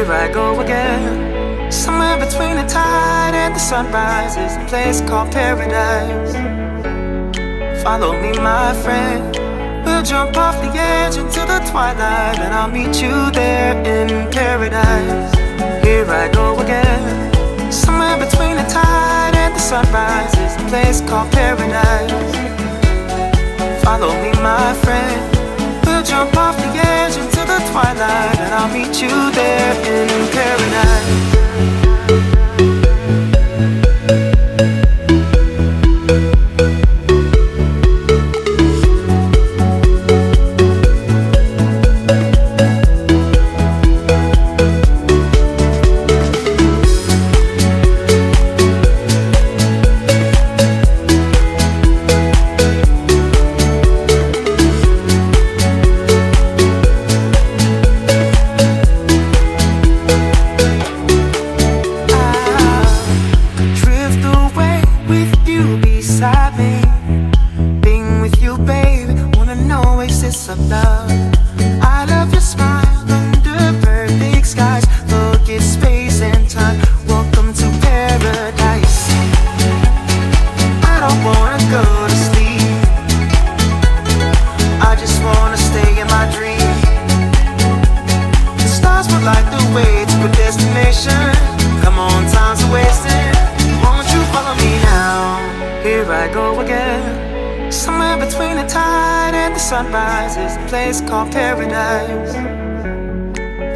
Here I go again. Somewhere between the tide and the sunrise is a place called paradise. Follow me, my friend. We'll jump off the edge into the twilight, and I'll meet you there in paradise. Here I go again. Somewhere between the tide and the sunrise is a place called paradise. Follow me, my friend. I'll meet you there in paradise. Of love. I love your smile under perfect skies. Forget space and time. Welcome to paradise. I don't wanna go to sleep. I just wanna stay in my dream. The stars will light the way to a destination. Come on, time's a wasting. Won't you follow me now? Here I go again. Somewhere between the tide and the sunrise is a place called paradise.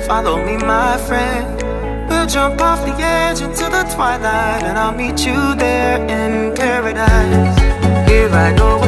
Follow me, my friend. We'll jump off the edge into the twilight, and I'll meet you there in paradise. Here I go.